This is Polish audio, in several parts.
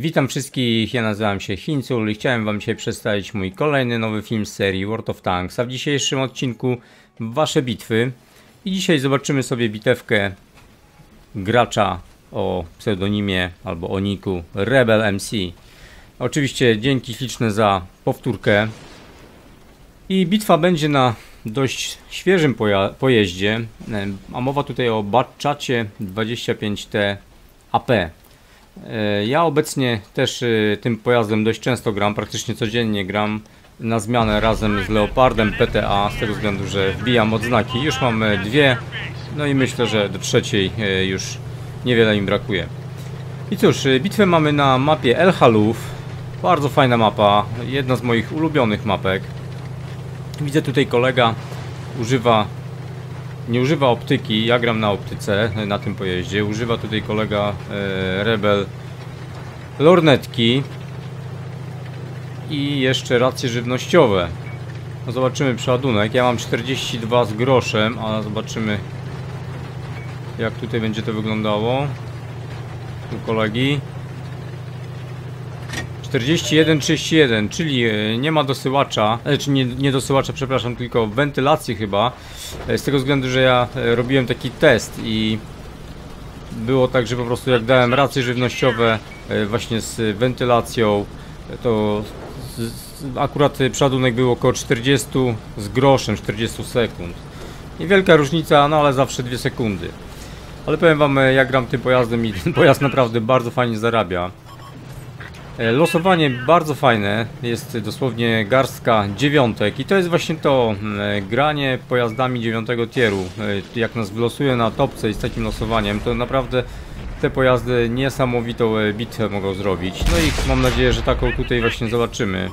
Witam wszystkich, ja nazywam się Hincul i chciałem wam dzisiaj przedstawić mój kolejny nowy film z serii World of Tanks, a w dzisiejszym odcinku wasze bitwy. I dzisiaj zobaczymy sobie bitewkę gracza o pseudonimie albo o niku Rebel MC. Oczywiście dzięki śliczne za powtórkę. I bitwa będzie na dość świeżym pojeździe, a mowa tutaj o Batchacie 25T AP. E, Ja obecnie też e, tym pojazdem dość często gram, praktycznie codziennie gram na zmianę razem z Leopardem PTA, z tego względu, że wbijam odznaki. Już mam e, dwie, no i myślę, że do trzeciej już niewiele im brakuje. I cóż, bitwę mamy na mapie El Haluf. Bardzo fajna mapa, jedna z moich ulubionych mapek. Widzę tutaj kolega używa nie używa optyki, ja gram na optyce na tym pojeździe. Używa tutaj kolega e, Rebel lornetki i jeszcze racje żywnościowe. No zobaczymy przeładunek. Ja mam 42 z groszem, a zobaczymy jak tutaj będzie to wyglądało. U kolegi. 41-31, czyli e, nie ma dosyłacza, e, czy nie, nie dosyłacza, przepraszam, tylko wentylacji chyba. E, Z tego względu, że ja robiłem taki test i było tak, że po prostu jak dałem racje żywnościowe właśnie z wentylacją, to akurat przeładunek był około 40 z groszem, 40 sekund. Niewielka różnica, no ale zawsze 2 sekundy. Ale powiem wam, jak gram tym pojazdem i ten pojazd naprawdę bardzo fajnie zarabia. E, Losowanie bardzo fajne, jest dosłownie garstka dziewiątek i to jest właśnie to mm, e, granie pojazdami dziewiątego tieru. E, Jak nas wylosuje na topce i z takim losowaniem, to naprawdę te pojazdy niesamowitą bitwę mogą zrobić. No i mam nadzieję, że taką tutaj właśnie zobaczymy.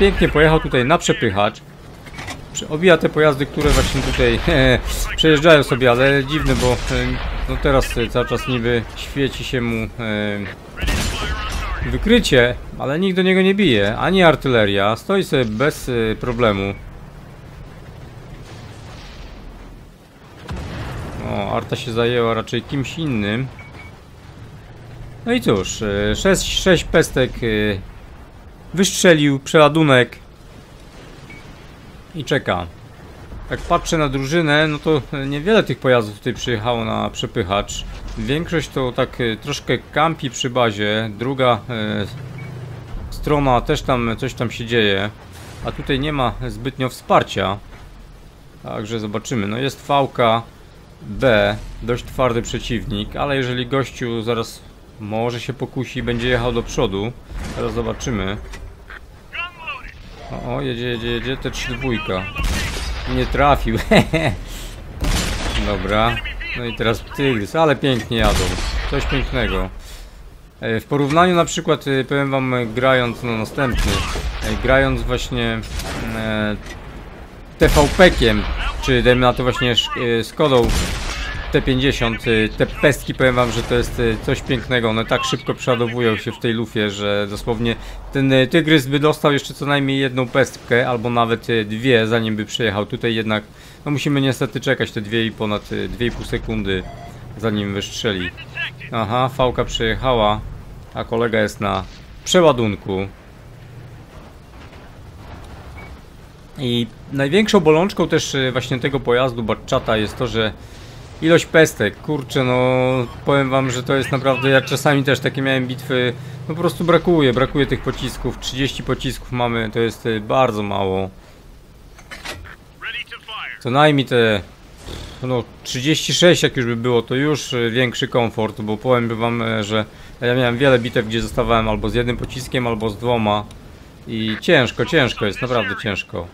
Pięknie pojechał tutaj na przepychacz. Prze- Obija te pojazdy, które właśnie tutaj przejeżdżają sobie, ale dziwne, bo no teraz cały czas niby świeci się mu Wykrycie, ale nikt do niego nie bije, ani artyleria, stoi sobie bez y, problemu. O, Arta się zajęła raczej kimś innym. No i cóż, 6, 6 pestek y, wystrzelił, przeładunek i czeka. Jak patrzę na drużynę, no to niewiele tych pojazdów tutaj przyjechało na przepychacz. Większość to tak e, troszkę kampi przy bazie, druga e, strona też tam coś tam się dzieje, a tutaj nie ma zbytnio wsparcia. Także zobaczymy. No jest VK B, dość twardy przeciwnik, ale jeżeli gościu zaraz może się pokusi i będzie jechał do przodu, teraz zobaczymy. O, o jedzie, jedzie, jedzie, te trzy dwójka. Nie trafił, Dobra. No i teraz Tygrys, ale pięknie jadą. Coś pięknego. E, W porównaniu na przykład, e, powiem wam, grając, no następny, e, grając właśnie e, TVP-kiem, czy dajmy na to właśnie Skodą T50, e, te pestki, powiem wam, że to jest e, coś pięknego. One tak szybko przeładowują się w tej lufie, że dosłownie ten e, Tygrys by dostał jeszcze co najmniej jedną pestkę, albo nawet dwie, zanim by przejechał. Tutaj jednak no musimy niestety czekać te dwie i ponad y, 2,5 sekundy zanim wystrzeli. Aha, fałka przejechała, a kolega jest na przeładunku. I największą bolączką też y, właśnie tego pojazdu Batchata jest to, że ilość pestek, kurczę no powiem wam, że to jest naprawdę, ja czasami też takie miałem bitwy, no po prostu brakuje, brakuje tych pocisków, 30 pocisków mamy, to jest y, bardzo mało. Co najmniej te no 36 jak już by było, to już y, większy komfort, bo powiem wam, e, że ja miałem wiele bitew, gdzie zostawałem albo z jednym pociskiem, albo z dwoma i ciężko, ciężko jest, naprawdę ciężko.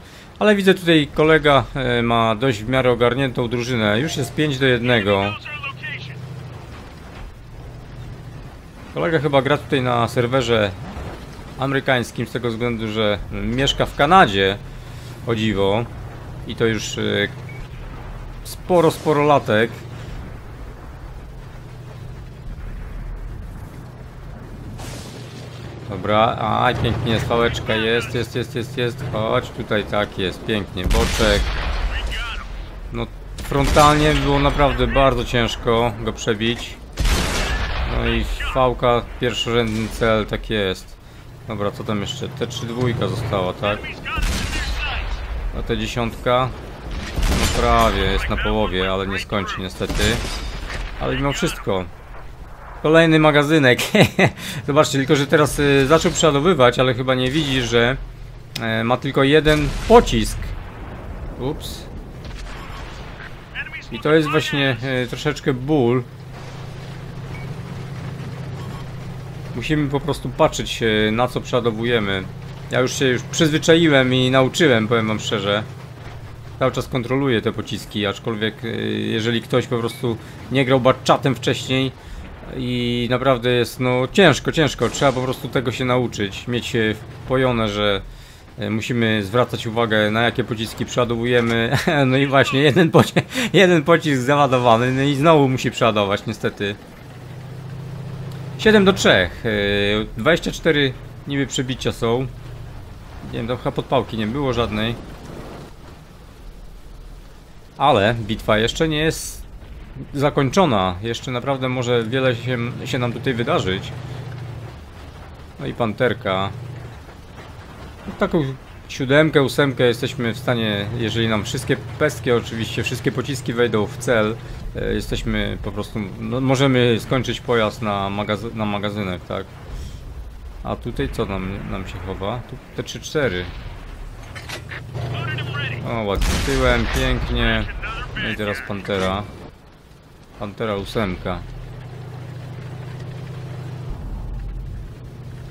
Ale widzę tutaj kolega e, ma dość w miarę ogarniętą drużynę, już jest 5 do 1. Kolega chyba gra tutaj na serwerze amerykańskim z tego względu, że mieszka w Kanadzie, o dziwo. I to już e, sporo, sporo latek. Dobra, a pięknie, spałeczka jest, jest, jest, jest, jest. Chodź tutaj, tak jest, pięknie, boczek. No, frontalnie było naprawdę bardzo ciężko go przebić. No i fałka, pierwszorzędny cel, tak jest. Dobra, co tam jeszcze? T3 dwójka została, tak? A te dziesiątka? No prawie, jest na połowie, ale nie skończy niestety. Ale mimo wszystko. Kolejny magazynek. Zobaczcie, tylko że teraz y, zaczął przeładowywać, ale chyba nie widzi, że y, ma tylko jeden pocisk. Ups. I to jest właśnie y, troszeczkę ból. Musimy po prostu patrzeć na co przeładowujemy. Ja już się już przyzwyczaiłem i nauczyłem, powiem wam szczerze. Cały czas kontroluję te pociski, aczkolwiek y, jeżeli ktoś po prostu nie grał batchatem wcześniej i naprawdę jest no ciężko, ciężko, trzeba po prostu tego się nauczyć, mieć wpojone, że y, musimy zwracać uwagę na jakie pociski przeładowujemy, no i właśnie jeden, poci jeden pocisk załadowany, no i znowu musi przeładować niestety. 7 do 3, 24 niby przebicia są, nie wiem, tam chyba podpałki nie było żadnej. Ale bitwa jeszcze nie jest zakończona. Jeszcze naprawdę może wiele się, się nam tutaj wydarzyć. No i panterka. No, taką siódemkę, ósemkę jesteśmy w stanie, jeżeli nam wszystkie pestki, oczywiście wszystkie pociski wejdą w cel, e, jesteśmy po prostu, no, możemy skończyć pojazd na, magazy na magazynek, tak? A tutaj co nam, nam się chowa? Tu te 3-4. O, ładnie tyłem, pięknie. No i teraz Pantera. Pantera ósemka.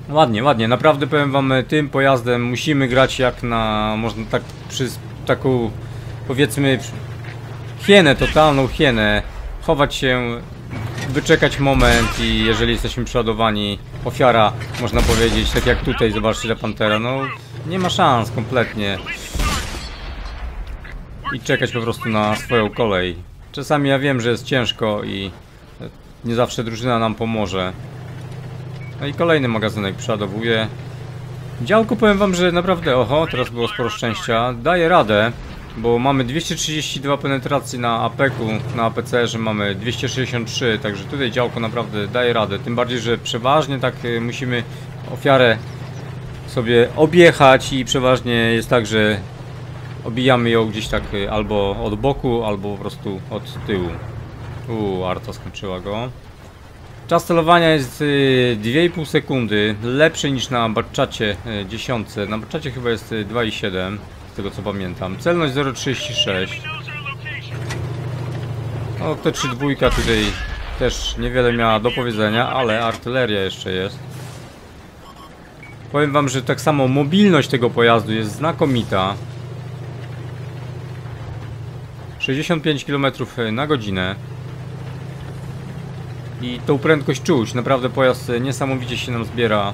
Ładnie, ładnie. Naprawdę powiem wam, tym pojazdem musimy grać jak na, można tak, przy taką, powiedzmy, hienę, totalną hienę. Chować się, wyczekać moment i jeżeli jesteśmy przeładowani, ofiara, można powiedzieć, tak jak tutaj, zobaczcie ta Pantera, no nie ma szans kompletnie i czekać po prostu na swoją kolej. Czasami ja wiem, że jest ciężko i nie zawsze drużyna nam pomoże. No i kolejny magazynek przeładowuje. Działku powiem wam, że naprawdę, oho, teraz było sporo szczęścia, daje radę, bo mamy 232 penetracji na APK-u, na APC, że mamy 263, także tutaj działko naprawdę daje radę, tym bardziej, że przeważnie tak y, musimy ofiarę sobie objechać i przeważnie jest tak, że Obijamy ją gdzieś tak y, albo od boku, albo po prostu od tyłu. Uuu, Arta skończyła go. Czas celowania jest 2,5 y, sekundy, lepszy niż na batczacie 10. Y, na batczacie chyba jest 2,7 z tego co pamiętam. Celność 0,36. No, te 3 dwójka tutaj też niewiele miała do powiedzenia, ale artyleria jeszcze jest. Powiem wam, że tak samo mobilność tego pojazdu jest znakomita. 65 km na godzinę. I tą prędkość czuć, naprawdę pojazd niesamowicie się nam zbiera.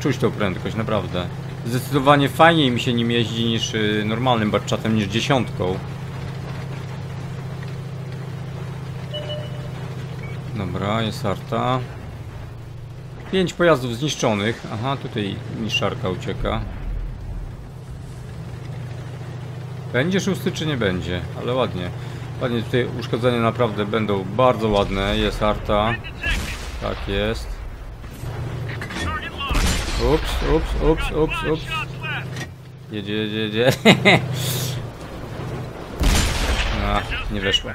Czuć tą prędkość, naprawdę. Zdecydowanie fajniej mi się nim jeździ niż y, normalnym barczatem, niż dziesiątką. Dobra, jest arta. 5 pojazdów zniszczonych. Aha, tutaj niszczarka ucieka. Będzie szósty czy nie będzie? Ale ładnie. Ładnie tutaj uszkodzenia naprawdę będą bardzo ładne. Jest arta. Tak jest. Ups, ups, ups, ups, ups. Jedzie, jedzie, jedzie. A, nie weszło.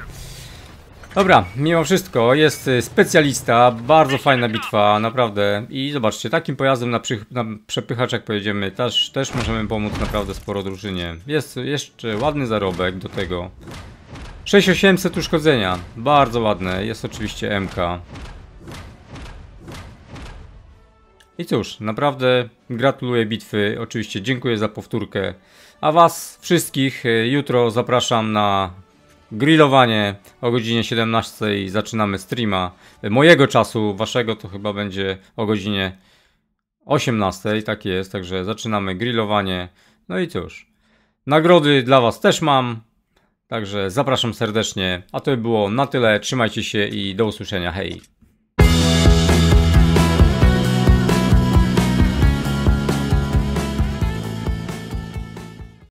Dobra, mimo wszystko jest y, specjalista, bardzo fajna bitwa, naprawdę. I zobaczcie, takim pojazdem na, na przepychacz jak pojedziemy, też, też możemy pomóc naprawdę sporo drużynie. Jest jeszcze ładny zarobek do tego. 6800 uszkodzenia, bardzo ładne, jest oczywiście MK. I cóż, naprawdę gratuluję bitwy, oczywiście dziękuję za powtórkę. A was wszystkich y, jutro zapraszam na grillowanie o godzinie 17 zaczynamy streama mojego czasu, waszego to chyba będzie o godzinie 18, tak jest, także zaczynamy grillowanie. No i cóż, nagrody dla was też mam, także zapraszam serdecznie, a to by było na tyle, trzymajcie się i do usłyszenia, hej!